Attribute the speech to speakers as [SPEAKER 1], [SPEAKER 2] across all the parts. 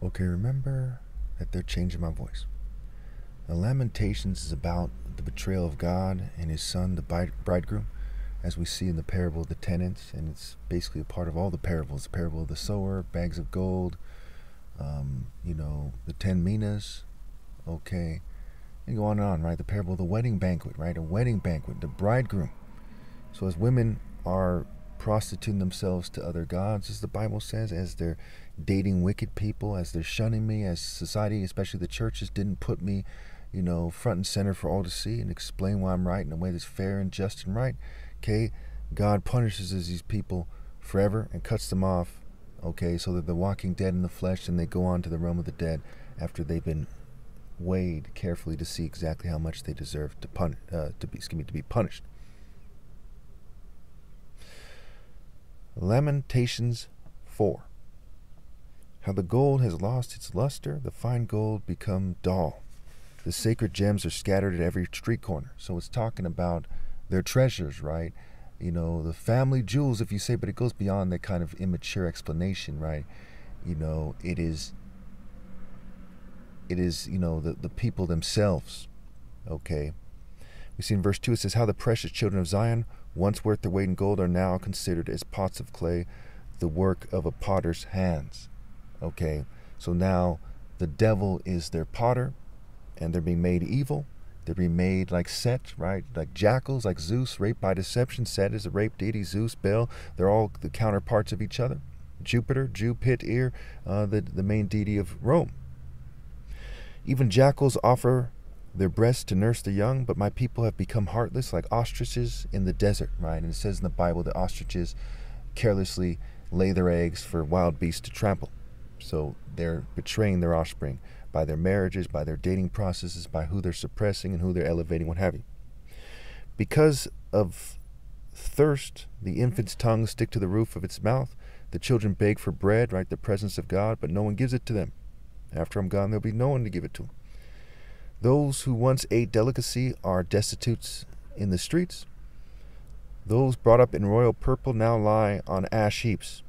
[SPEAKER 1] Okay, remember that they're changing my voice. The Lamentations is about the betrayal of God and his son, the bridegroom, as we see in the parable of the tenants, and it's basically a part of all the parables the parable of the sower, bags of gold, um, you know, the ten minas, okay, and go on and on, right? The parable of the wedding banquet, right? A wedding banquet, the bridegroom. So as women are prostituting themselves to other gods, as the Bible says, as they're dating wicked people, as they're shunning me, as society, especially the churches, didn't put me, you know, front and center for all to see and explain why I'm right in a way that's fair and just and right. Okay, God punishes these people forever and cuts them off. Okay, so that they're walking dead in the flesh and they go on to the realm of the dead after they've been weighed carefully to see exactly how much they deserve to pun uh, to be excuse me to be punished. Lamentations 4. How the gold has lost its luster, the fine gold become dull. The sacred gems are scattered at every street corner. So it's talking about their treasures, right? You know, the family jewels, if you say, but it goes beyond that kind of immature explanation, right? You know, it is it is, you know, the, the people themselves. Okay. We see in verse 2 it says, How the precious children of Zion, once worth their weight in gold, are now considered as pots of clay, the work of a potter's hands. Okay. So now the devil is their potter, and they're being made evil. They're being made like Set, right? Like jackals, like Zeus, raped by deception. Set is a rape deity, Zeus, Bel. They're all the counterparts of each other. Jupiter, Jupiter, uh, the, the main deity of Rome. Even jackals offer their breasts to nurse the young, but my people have become heartless like ostriches in the desert, right? And it says in the Bible that ostriches carelessly lay their eggs for wild beasts to trample. So they're betraying their offspring by their marriages, by their dating processes, by who they're suppressing and who they're elevating, what have you. Because of thirst, the infant's tongue stick to the roof of its mouth. The children beg for bread, right? The presence of God, but no one gives it to them. After I'm gone, there'll be no one to give it to. Those who once ate delicacy are destitutes in the streets. Those brought up in royal purple now lie on ash heaps.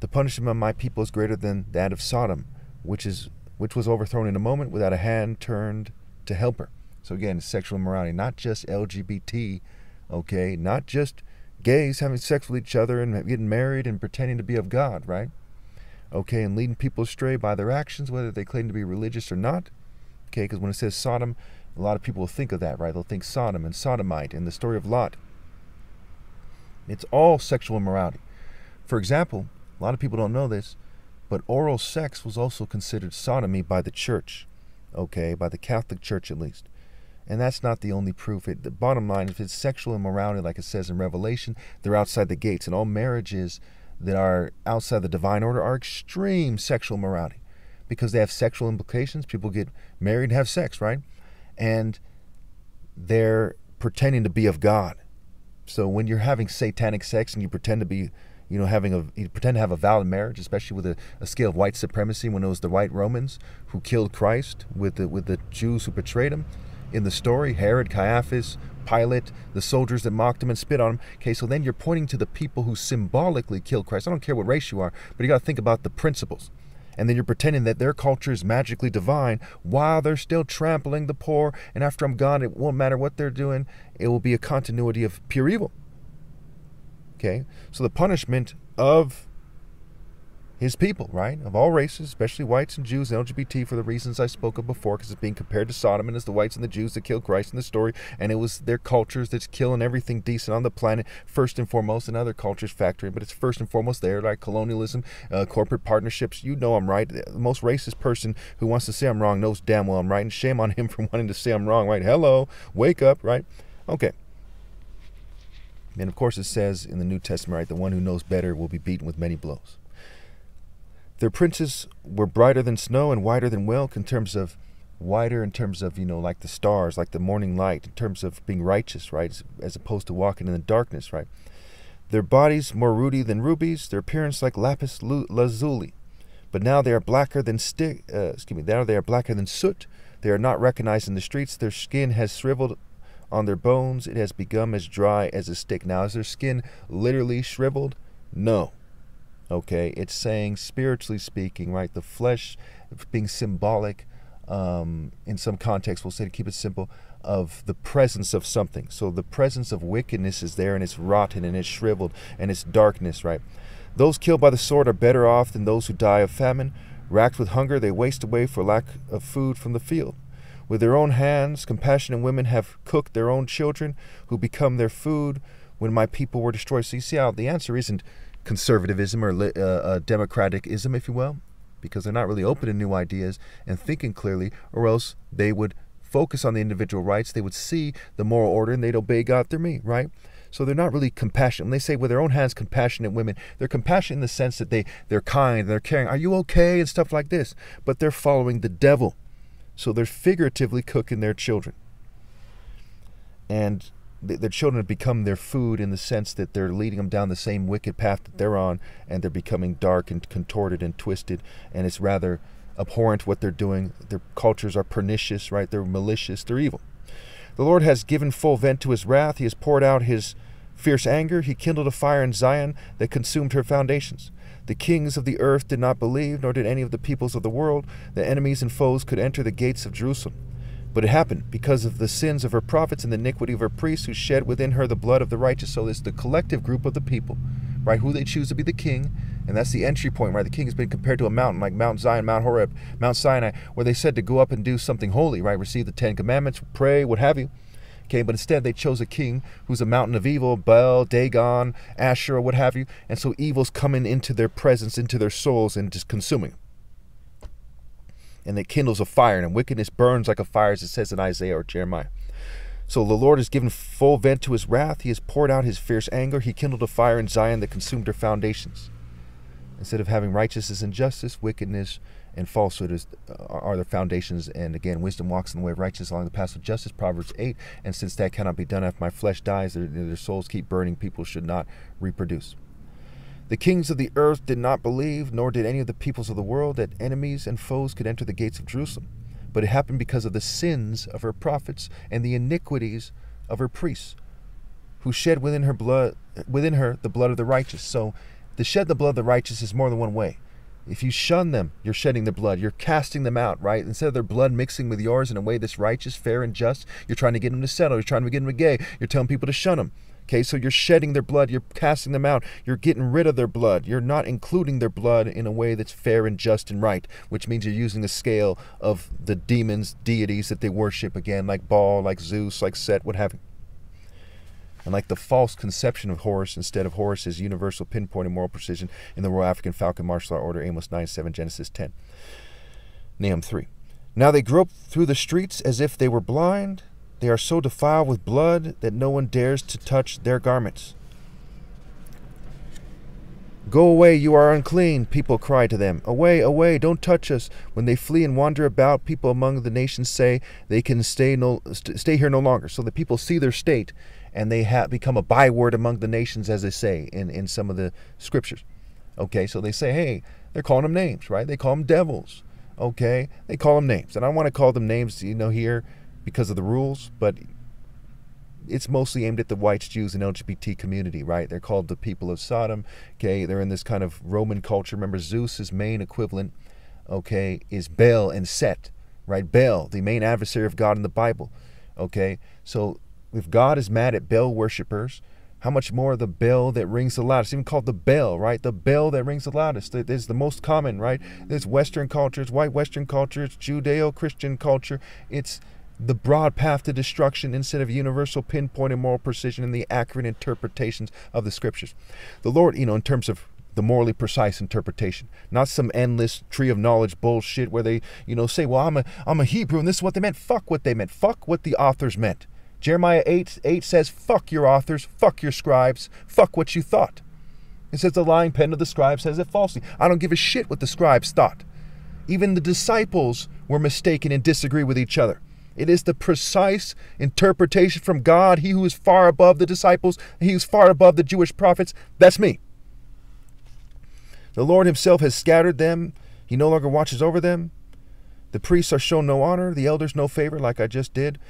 [SPEAKER 1] The punishment of my people is greater than that of Sodom, which is which was overthrown in a moment without a hand turned to help her. So again, sexual immorality, not just LGBT, okay, not just gays having sex with each other and getting married and pretending to be of God, right? okay, and leading people astray by their actions, whether they claim to be religious or not. Okay, because when it says Sodom, a lot of people will think of that, right? They'll think Sodom and Sodomite and the story of Lot. It's all sexual immorality. For example, a lot of people don't know this, but oral sex was also considered sodomy by the church, okay, by the Catholic Church at least. And that's not the only proof. It, the bottom line, if it's sexual immorality, like it says in Revelation, they're outside the gates. And all marriages that are outside the divine order are extreme sexual morality because they have sexual implications. People get married and have sex, right? And they're pretending to be of God. So when you're having satanic sex and you pretend to be, you know, having a you pretend to have a valid marriage, especially with a, a scale of white supremacy, when it was the white Romans who killed Christ with the with the Jews who betrayed him, in the story, Herod, Caiaphas, Pilate, the soldiers that mocked him and spit on him. Okay, so then you're pointing to the people who symbolically killed Christ. I don't care what race you are, but you got to think about the principles. And then you're pretending that their culture is magically divine while they're still trampling the poor. And after I'm gone, it won't matter what they're doing, it will be a continuity of pure evil. Okay, so the punishment of his people, right? Of all races, especially whites and Jews and LGBT for the reasons I spoke of before, because it's being compared to Sodom and it's the whites and the Jews that killed Christ in the story, and it was their cultures that's killing everything decent on the planet, first and foremost, and other cultures factoring, but it's first and foremost there, like colonialism, uh, corporate partnerships. You know I'm right. The most racist person who wants to say I'm wrong knows damn well I'm right, and shame on him for wanting to say I'm wrong, right? Hello, wake up, right? Okay. And of course, it says in the New Testament, right, the one who knows better will be beaten with many blows. Their princes were brighter than snow and whiter than milk in terms of whiter in terms of, you know, like the stars, like the morning light, in terms of being righteous, right? As, as opposed to walking in the darkness, right? Their bodies more ruddy than rubies, their appearance like lapis lazuli. But now they are blacker than stick. Uh, excuse me. Now they are blacker than soot. They are not recognized in the streets. Their skin has shriveled on their bones. It has become as dry as a stick. Now, is their skin literally shriveled? No. Okay, it's saying spiritually speaking, right? The flesh being symbolic. Um, in some context, we'll say to keep it simple, of the presence of something. So the presence of wickedness is there, and it's rotten, and it's shriveled, and it's darkness, right? Those killed by the sword are better off than those who die of famine. Racked with hunger, they waste away for lack of food from the field. With their own hands, compassionate women have cooked their own children, who become their food when my people were destroyed. So you see how the answer isn't conservatism or uh, uh, democratism, if you will, because they're not really open to new ideas and thinking clearly, or else they would focus on the individual rights. They would see the moral order and they'd obey God through me, right? So they're not really compassionate. When they say with their own hands compassionate women, they're compassionate in the sense that they, they're kind, they're caring, are you okay? And stuff like this. But they're following the devil. So they're figuratively cooking their children. And their children have become their food in the sense that they're leading them down the same wicked path that they're on, and they're becoming dark and contorted and twisted, and it's rather abhorrent what they're doing. Their cultures are pernicious, right? They're malicious, they're evil. The Lord has given full vent to his wrath. He has poured out his fierce anger. He kindled a fire in Zion that consumed her foundations. The kings of the earth did not believe, nor did any of the peoples of the world, that enemies and foes could enter the gates of Jerusalem. But it happened because of the sins of her prophets and the iniquity of her priests who shed within her the blood of the righteous. So it's the collective group of the people, right? Who they choose to be the king. And that's the entry point, right? The king has been compared to a mountain like Mount Zion, Mount Horeb, Mount Sinai, where they said to go up and do something holy, right? Receive the Ten Commandments, pray, what have you. Okay, but instead they chose a king who's a mountain of evil, Baal, Dagon, Asherah, what have you. And so evil's coming into their presence, into their souls, and just consuming and it kindles a fire, and wickedness burns like a fire, as it says in Isaiah or Jeremiah. So the Lord has given full vent to his wrath. He has poured out his fierce anger. He kindled a fire in Zion that consumed her foundations. Instead of having righteousness and justice, wickedness and falsehood is, uh, are the foundations. And again, wisdom walks in the way of righteousness along the path of justice, Proverbs 8. And since that cannot be done if my flesh dies, their, their souls keep burning. People should not reproduce. The kings of the earth did not believe, nor did any of the peoples of the world, that enemies and foes could enter the gates of Jerusalem. But it happened because of the sins of her prophets and the iniquities of her priests, who shed within her blood within her the blood of the righteous. So to shed the blood of the righteous is more than one way. If you shun them, you're shedding their blood. You're casting them out, right? Instead of their blood mixing with yours in a way that's righteous, fair, and just, you're trying to get them to settle. You're trying to get them to gay. You're telling people to shun them. Okay, so you're shedding their blood, you're casting them out, you're getting rid of their blood, you're not including their blood in a way that's fair and just and right, which means you're using the scale of the demons, deities that they worship again, like Baal, like Zeus, like Set, what have you. And like the false conception of Horus, instead of Horus is universal pinpoint and moral precision in the Royal African Falcon Martial Art Order, Amos 9 7, Genesis 10. Nahum 3. Now they grope through the streets as if they were blind they are so defiled with blood that no one dares to touch their garments. Go away, you are unclean, people cry to them. Away, away, don't touch us. When they flee and wander about, people among the nations say they can stay no st- stay here no longer. So the people see their state and they have become a byword among the nations, as they say in, in some of the scriptures. Okay, so they say, hey, they're calling them names, right? They call them devils. Okay, they call them names. And I want to call them names, you know, here because of the rules, but it's mostly aimed at the whites, Jews, and LGBT community, right? They're called the people of Sodom. Okay, they're in this kind of Roman culture. Remember, Zeus's main equivalent, okay, is Baal and Set, right? Baal, the main adversary of God in the Bible. Okay, so if God is mad at Baal worshippers, how much more the bell that rings the loudest, even called the bell, right? The bell that rings the loudest it is the most common, right? There's Western cultures, white Western cultures, Judeo-Christian culture. It's the broad path to destruction instead of universal pinpoint and moral precision and the accurate interpretations of the scriptures. The Lord, you know, in terms of the morally precise interpretation, not some endless tree of knowledge bullshit where they, you know, say, well, I'm a, I'm a Hebrew and this is what they meant. Fuck what they meant. Fuck what the authors meant. Jeremiah 8, 8 says, fuck your authors, fuck your scribes, fuck what you thought. It says the lying pen of the scribe says it falsely. I don't give a shit what the scribes thought. Even the disciples were mistaken and disagree with each other. It is the precise interpretation from God, He who is far above the disciples, He who is far above the Jewish prophets. That's me. The Lord Himself has scattered them, He no longer watches over them. The priests are shown no honor, the elders no favor, like I just did.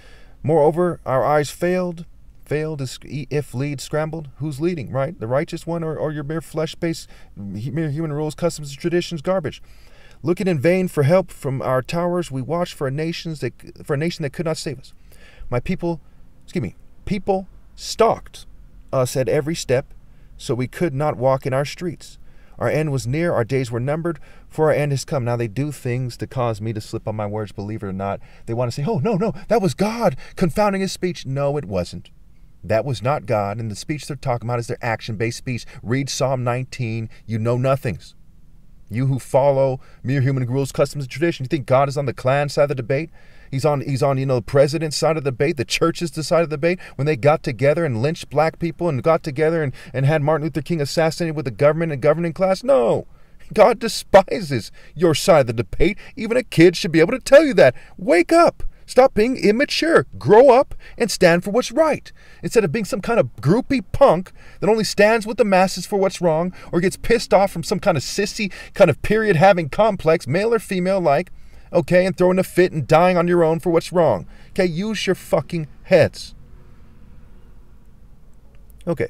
[SPEAKER 1] Moreover, our eyes failed, failed, if lead scrambled, who's leading, right? The righteous one or, or your mere flesh based, mere human rules, customs, traditions garbage? Looking in vain for help from our towers, we watched for a, nations that, for a nation that could not save us. My people, excuse me, people stalked us at every step, so we could not walk in our streets. Our end was near, our days were numbered, for our end has come. Now they do things to cause me to slip on my words, believe it or not. They want to say, oh, no, no, that was God confounding his speech. No, it wasn't. That was not God, and the speech they're talking about is their action based speech. Read Psalm 19, you know nothings. You who follow mere human rules, customs, and traditions, you think God is on the Klan side of the debate? He's on he's on, you know, the president's side of the debate, the church's side of the debate, when they got together and lynched black people and got together and, and had Martin Luther King assassinated with the government and governing class. No. God despises your side of the debate. Even a kid should be able to tell you that. Wake up. Stop being immature. Grow up and stand for what's right. Instead of being some kind of groupie punk that only stands with the masses for what's wrong or gets pissed off from some kind of sissy, kind of period having complex, male or female like, okay, and throwing a fit and dying on your own for what's wrong. Okay, use your fucking heads. Okay.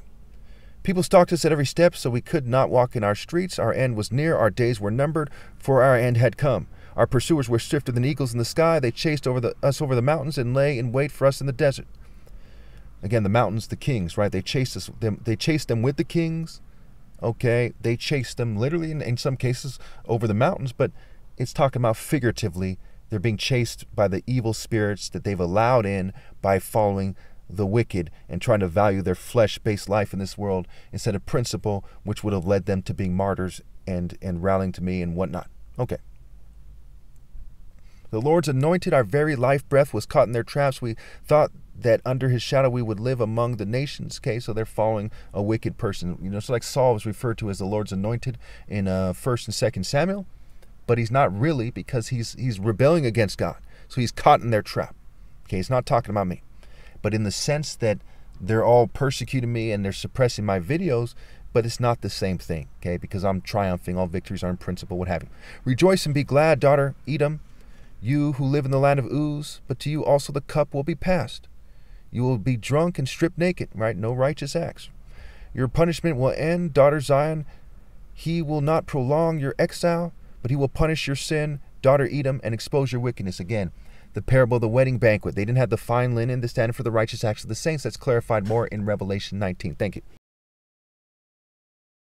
[SPEAKER 1] People stalked us at every step, so we could not walk in our streets. Our end was near, our days were numbered, for our end had come. Our pursuers were swifter than eagles in the sky. They chased over the, us over the mountains and lay in wait for us in the desert. Again, the mountains, the kings, right? They chased us. Them, they chased them with the kings. Okay, they chased them literally, in, in some cases, over the mountains. But it's talking about figuratively. They're being chased by the evil spirits that they've allowed in by following the wicked and trying to value their flesh-based life in this world instead of principle, which would have led them to being martyrs and and rallying to me and whatnot. Okay. The Lord's anointed, our very life breath was caught in their traps. We thought that under his shadow we would live among the nations. Okay, so they're following a wicked person. You know, so like Saul was referred to as the Lord's anointed in uh, First and Second Samuel, but he's not really because he's he's rebelling against God. So he's caught in their trap. Okay, he's not talking about me, but in the sense that they're all persecuting me and they're suppressing my videos. But it's not the same thing, okay? Because I'm triumphing. All victories are in principle, what have you. Rejoice and be glad, daughter Edom you who live in the land of Uz, but to you also the cup will be passed. You will be drunk and stripped naked, right? No righteous acts. Your punishment will end, daughter Zion. He will not prolong your exile, but he will punish your sin, daughter Edom, and expose your wickedness. Again, the parable of the wedding banquet. They didn't have the fine linen, the standard for the righteous acts of the saints. That's clarified more in Revelation 19. Thank you.